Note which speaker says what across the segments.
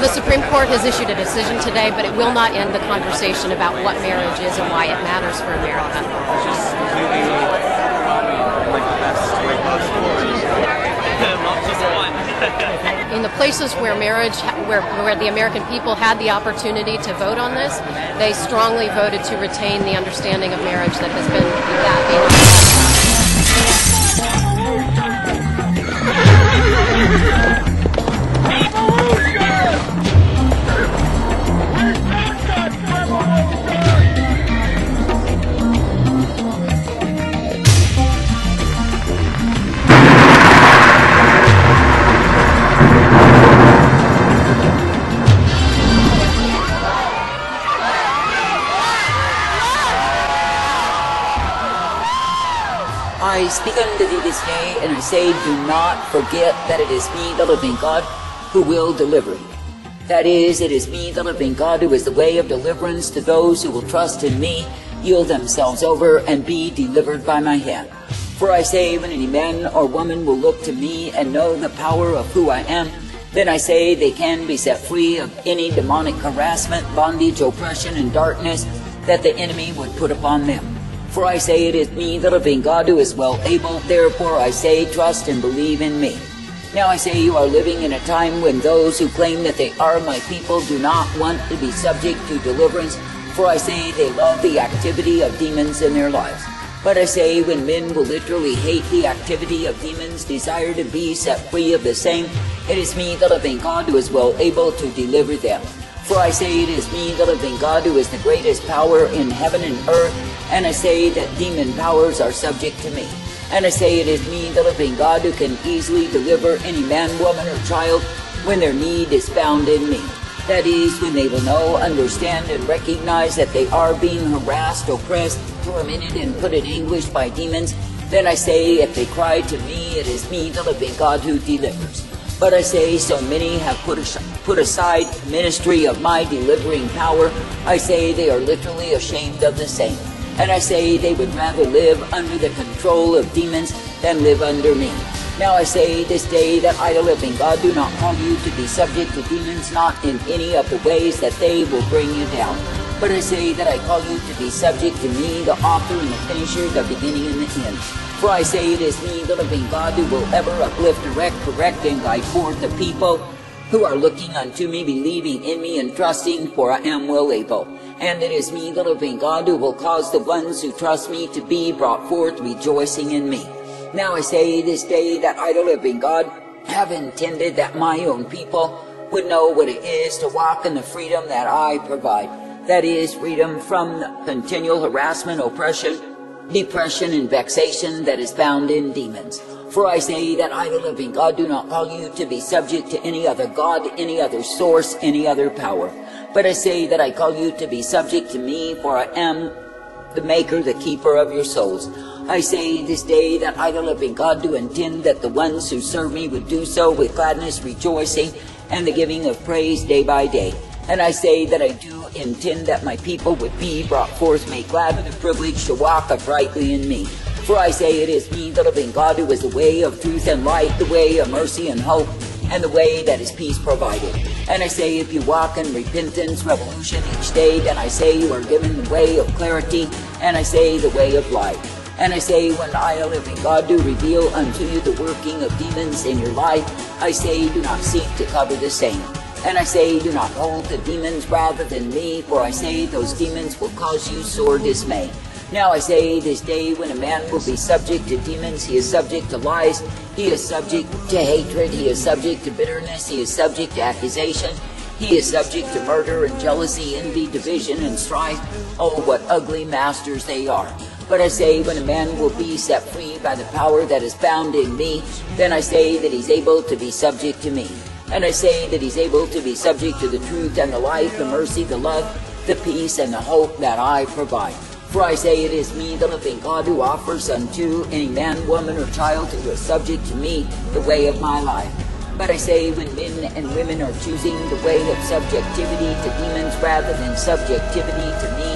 Speaker 1: The Supreme Court has issued a decision today, but it will not end the conversation about what marriage is and why it matters for America. In the places where marriage, where, where the American people had the opportunity to vote on this, they strongly voted to retain the understanding of marriage that has been that being.
Speaker 2: Speak unto thee this day, and I say, do not forget that it is me, the living God, who will deliver you. That is, it is me, the living God, who is the way of deliverance to those who will trust in me, yield themselves over, and be delivered by my hand. For I say, when any man or woman will look to me and know the power of who I am, then I say they can be set free of any demonic harassment, bondage, oppression, and darkness that the enemy would put upon them. For I say it is me, the living God, who is well able. Therefore I say, trust and believe in me. Now I say you are living in a time when those who claim that they are my people do not want to be subject to deliverance, for I say they love the activity of demons in their lives. But I say when men will literally hate the activity of demons, desire to be set free of the same, it is me, the living God, who is well able to deliver them. For I say it is me, the living God, who is the greatest power in heaven and earth, and I say that demon powers are subject to me. And I say it is me, the living God, who can easily deliver any man, woman, or child when their need is found in me. That is, when they will know, understand, and recognize that they are being harassed, oppressed, tormented, and put in anguish by demons, then I say, if they cry to me, it is me, the living God, who delivers. But I say, so many have put, put aside ministry of my delivering power, I say they are literally ashamed of the same. And I say they would rather live under the control of demons than live under me. Now I say this day that I, the living God, do not call you to be subject to demons, not in any of the ways that they will bring you down. But I say that I call you to be subject to me, the author and the finisher, the beginning and the end. For I say it is me, the living God, who will ever uplift, direct, correct, and guide forth the people who are looking unto me, believing in me, and trusting, for I am well able. And it is me, the living God, who will cause the ones who trust me to be brought forth, rejoicing in me. Now I say this day that I, the living God, have intended that my own people would know what it is to walk in the freedom that I provide. That is, freedom from continual harassment, oppression, depression and vexation that is found in demons. For I say that I, the living God, do not call you to be subject to any other God, any other source, any other power. But I say that I call you to be subject to me, for I am the maker, the keeper of your souls. I say this day that I, the living God, do intend that the ones who serve me would do so with gladness, rejoicing, and the giving of praise day by day. And I say that I do intend that my people would be brought forth, made glad with the privilege to walk uprightly in me. For I say it is me, the living God, who is the way of truth and light, the way of mercy and hope, and the way that is peace provided. And I say if you walk in repentance, revolution each day, then I say you are given the way of clarity, and I say the way of life. And I say, when I, a living God, do reveal unto you the working of demons in your life, I say, do not seek to cover the same. And I say, do not hold the demons rather than me, for I say those demons will cause you sore dismay. Now I say this day when a man will be subject to demons, he is subject to lies, he is subject to hatred, he is subject to bitterness, he is subject to accusation, he is subject to murder and jealousy, envy, division, and strife. Oh, what ugly masters they are. But I say, when a man will be set free by the power that is found in me, then I say that he's able to be subject to me. And I say that he's able to be subject to the truth and the light, the mercy, the love, the peace, and the hope that I provide. For I say it is me, the living God, who offers unto any man, woman, or child who is subject to me the way of my life. But I say when men and women are choosing the way of subjectivity to demons rather than subjectivity to me,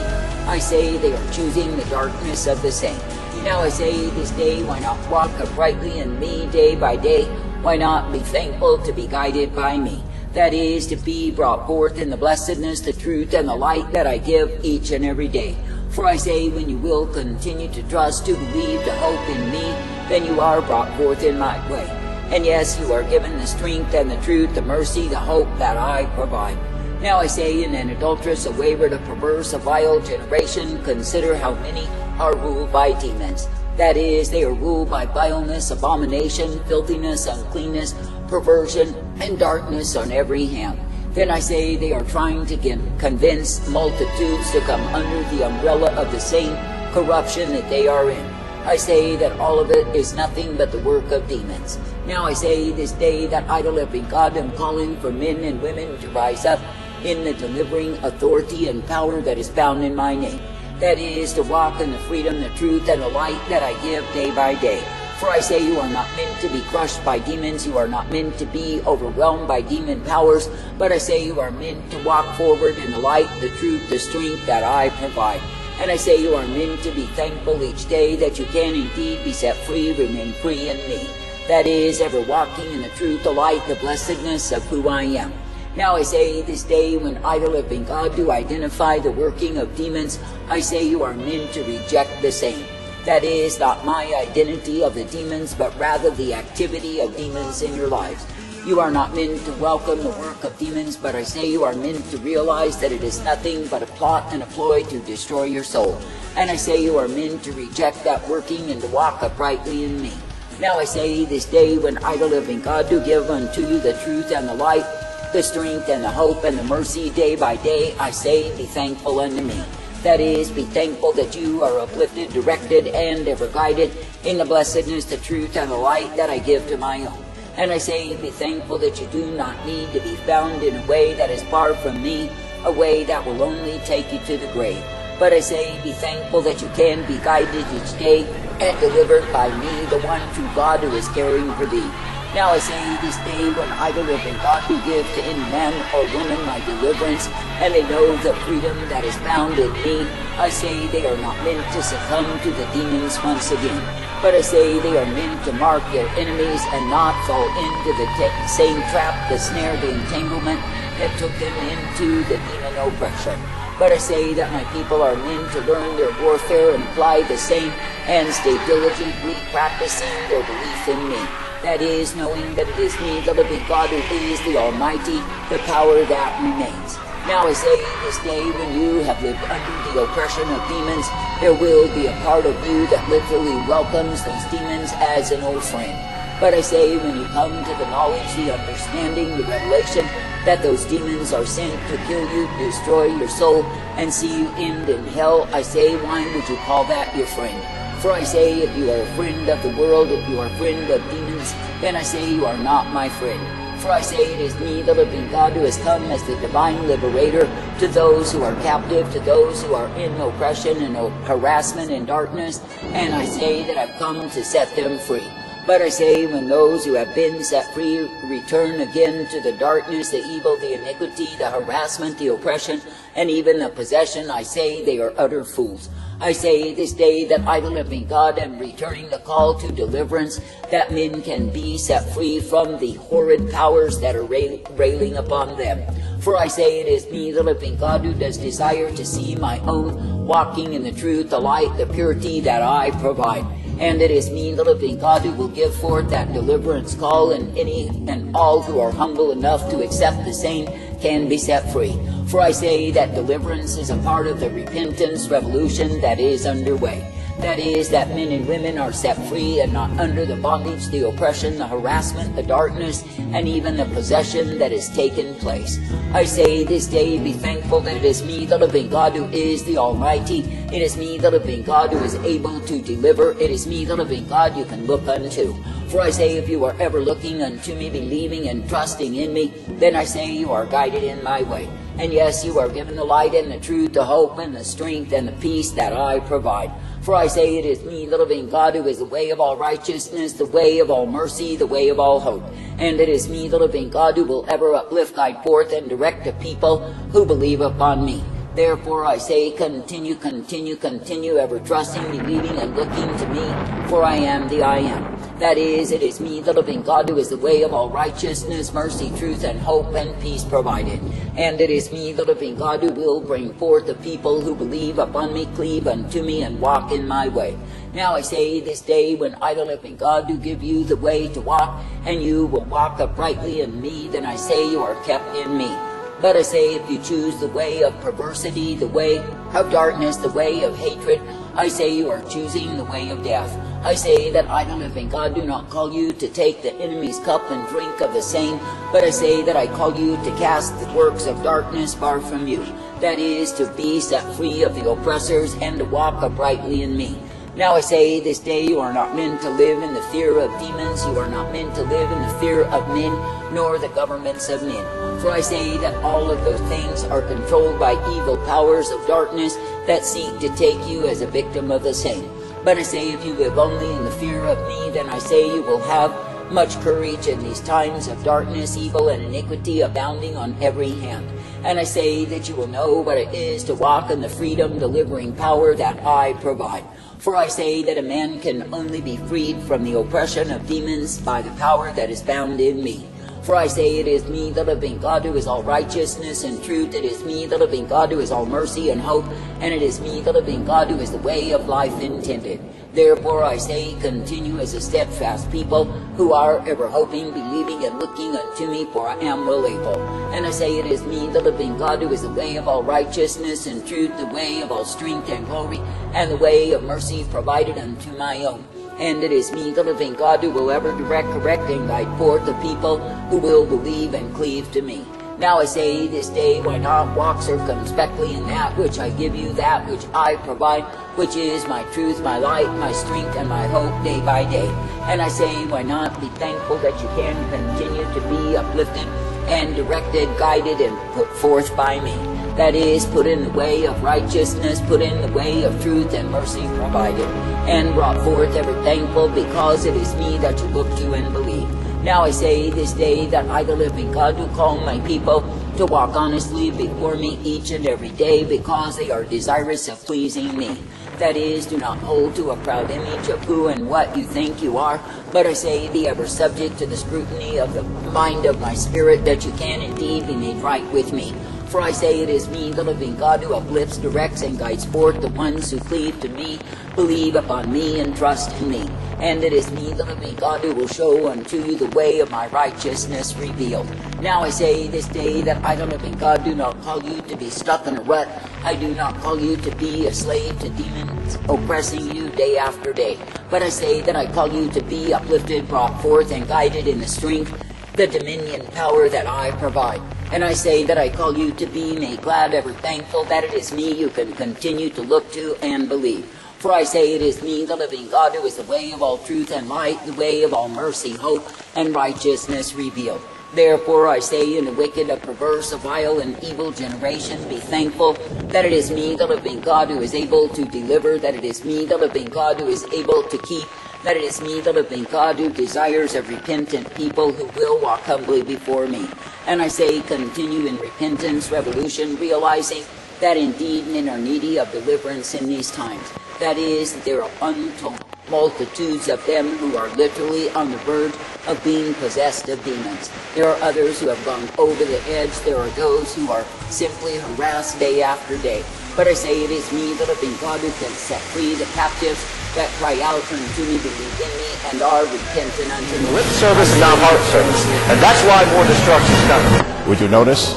Speaker 2: I say they are choosing the darkness of the same. Now I say this day, why not walk uprightly in me day by day, why not be thankful to be guided by me? That is to be brought forth in the blessedness, the truth, and the light that I give each and every day. For I say, when you will continue to trust, to believe, to hope in me, then you are brought forth in my way. And yes, you are given the strength and the truth, the mercy, the hope that I provide. Now I say, in an adulterous, a wayward, a perverse, a vile generation, consider how many are ruled by demons. That is, they are ruled by vileness, abomination, filthiness, uncleanness, perversion, and darkness on every hand. Then I say they are trying to convince multitudes to come under the umbrella of the same corruption that they are in. I say that all of it is nothing but the work of demons. Now I say this day that I, living God, am calling for men and women to rise up in the delivering authority and power that is found in my name. That is to walk in the freedom, the truth, and the light that I give day by day. For I say you are not meant to be crushed by demons, you are not meant to be overwhelmed by demon powers, but I say you are meant to walk forward in the light, the truth, the strength that I provide. And I say you are meant to be thankful each day that you can indeed be set free, remain free in me. That is, ever walking in the truth, the light, the blessedness of who I am. Now I say this day when I, the living God, do identify the working of demons, I say you are meant to reject the same. That is not my identity of the demons, but rather the activity of demons in your lives. You are not meant to welcome the work of demons, but I say you are meant to realize that it is nothing but a plot and a ploy to destroy your soul. And I say you are meant to reject that working and to walk uprightly in me. Now I say this day when I, the living God, do give unto you the truth and the light, the strength and the hope and the mercy day by day, I say, be thankful unto me. That is, be thankful that you are uplifted, directed, and ever guided in the blessedness, the truth, and the light that I give to my own. And I say, be thankful that you do not need to be found in a way that is far from me, a way that will only take you to the grave. But I say, be thankful that you can be guided each day and delivered by me, the one true God who is caring for thee. Now I say this day when I deliver God to give to any man or woman my deliverance, and they know the freedom that is found in me, I say they are not meant to succumb to the demons once again. But I say they are meant to mark their enemies and not fall into the same trap, the snare, the entanglement that took them into the demon oppression. But I say that my people are meant to learn their warfare and apply the same and stay diligently practicing their belief in me. That is, knowing that it is me, the living God, who is the Almighty, the power that remains. Now I say this day when you have lived under the oppression of demons, there will be a part of you that literally welcomes those demons as an old friend. But I say when you come to the knowledge, the understanding, the revelation that those demons are sent to kill you, destroy your soul, and see you end in hell, I say, why would you call that your friend? For I say, if you are a friend of the world, if you are a friend of demons, then I say you are not my friend. For I say it is me, the living God, who has come as the divine liberator to those who are captive, to those who are in oppression and harassment and darkness, and I say that I've come to set them free. But I say, when those who have been set free return again to the darkness, the evil, the iniquity, the harassment, the oppression, and even the possession, I say they are utter fools. I say this day that I, the living God, am returning the call to deliverance, that men can be set free from the horrid powers that are railing upon them. For I say it is me, the living God, who does desire to see my own walking in the truth, the light, the purity that I provide. And it is me, the living God, who will give forth that deliverance call, and any and all who are humble enough to accept the same can be set free. For I say that deliverance is a part of the repentance revolution that is underway. That is, that men and women are set free and not under the bondage, the oppression, the harassment, the darkness, and even the possession that has taken place. I say this day, be thankful that it is me, the living God, who is the Almighty. It is me, the living God, who is able to deliver. It is me, the living God, you can look unto. For I say, if you are ever looking unto me, believing and trusting in me, then I say you are guided in my way. And yes, you are given the light and the truth, the hope and the strength and the peace that I provide. For I say it is me, the living God, who is the way of all righteousness, the way of all mercy, the way of all hope. And it is me, the living God, who will ever uplift, guide forth, and direct the people who believe upon me. Therefore I say, continue, continue, continue, ever trusting, believing, and looking to me, for I am the I am. That is, it is me, the living God, who is the way of all righteousness, mercy, truth, and hope, and peace provided. And it is me, the living God, who will bring forth the people who believe upon me, cleave unto me, and walk in my way. Now I say this day, when I, the living God, do give you the way to walk, and you will walk uprightly in me, then I say you are kept in me. But I say, if you choose the way of perversity, the way of darkness, the way of hatred, I say you are choosing the way of death. I say that I, the living God, do not call you to take the enemy's cup and drink of the same, but I say that I call you to cast the works of darkness far from you. That is, to be set free of the oppressors and to walk uprightly in me. Now I say this day you are not meant to live in the fear of demons, you are not meant to live in the fear of men, nor the governments of men. For I say that all of those things are controlled by evil powers of darkness that seek to take you as a victim of the same. But I say if you live only in the fear of me, then I say you will have much courage in these times of darkness, evil, and iniquity abounding on every hand. And I say that you will know what it is to walk in the freedom delivering power that I provide. For I say that a man can only be freed from the oppression of demons by the power that is found in me. For I say it is me, the living God, who is all righteousness and truth. It is me, the living God, who is all mercy and hope. And it is me, the living God, who is the way of life intended. Therefore I say, continue as a steadfast people who are ever hoping, believing, and looking unto me, for I am well able. And I say, it is me, the living God, who is the way of all righteousness and truth, the way of all strength and glory, and the way of mercy provided unto my own. And it is me, the living God, who will ever direct, correct, and guide forth the people who will believe and cleave to me. Now I say this day, why not walk circumspectly in that which I give you, that which I provide, which is my truth, my light, my strength, and my hope day by day. And I say, why not be thankful that you can continue to be uplifted and directed, guided, and put forth by me. That is, put in the way of righteousness, put in the way of truth and mercy provided, and brought forth ever thankful because it is me that you look to and believe. Now I say this day that I, the living God, do call my people to walk honestly before me each and every day because they are desirous of pleasing me. That is, do not hold to a proud image of who and what you think you are, but I say be ever subject to the scrutiny of the mind of my spirit that you can indeed be made right with me. For I say it is me, the living God, who uplifts, directs, and guides forth the ones who cleave to me, believe upon me, and trust in me. And it is me, the living God, who will show unto you the way of my righteousness revealed. Now I say this day that I, the living God, do not call you to be stuck in a rut. I do not call you to be a slave to demons oppressing you day after day. But I say that I call you to be uplifted, brought forth, and guided in the strength, the dominion power that I provide. And I say that I call you to be made glad, ever thankful that it is me you can continue to look to and believe. For I say it is me, the living God, who is the way of all truth and light, the way of all mercy, hope, and righteousness revealed. Therefore I say in a wicked, a perverse, a vile, and evil generation, be thankful that it is me, the living God, who is able to deliver, that it is me, the living God, who is able to keep, that it is me, the living God, who desires a repentant people who will walk humbly before me. And I say, continue in repentance, revolution, realizing that indeed men are needy of deliverance in these times. That is, there are untold multitudes of them who are literally on the verge of being possessed of demons. There are others who have gone over the edge. There are those who are simply harassed day after day. But I say it is me, the living God, who can set free the captives that cry out unto me, believe in me, and are repentant unto me.
Speaker 3: Lip service and not heart service. And that's why more destruction is coming.
Speaker 4: Would you notice?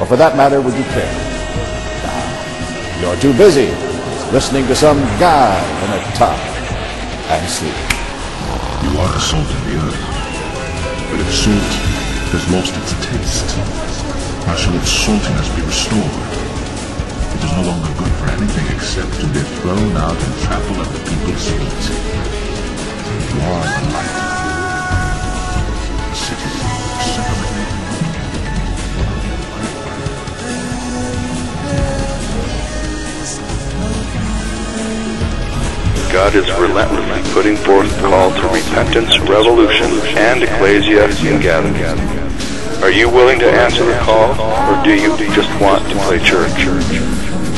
Speaker 4: Or for that matter, would you care? You're too busy listening to some guy in a top and sleep.
Speaker 5: You are the salt of the earth. But if salt has lost its taste, how shall its saltiness be restored? Is no longer good for anything except to be thrown out and trample at the people's feet. You are the light. The city.
Speaker 6: God is relentlessly putting forth the call to repentance, revolution, and ecclesia in gathering. Are you willing to answer the call, or do you just want to play church?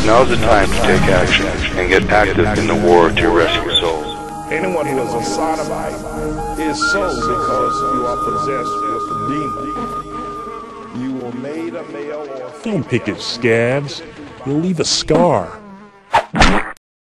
Speaker 6: Now's the time to take action and get active in the war to rescue souls.
Speaker 7: Anyone who is a sodomite is so because you are possessed with a demon. You were made a male or
Speaker 8: Don't pick at scabs. You'll leave a scar.